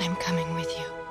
I'm coming with you.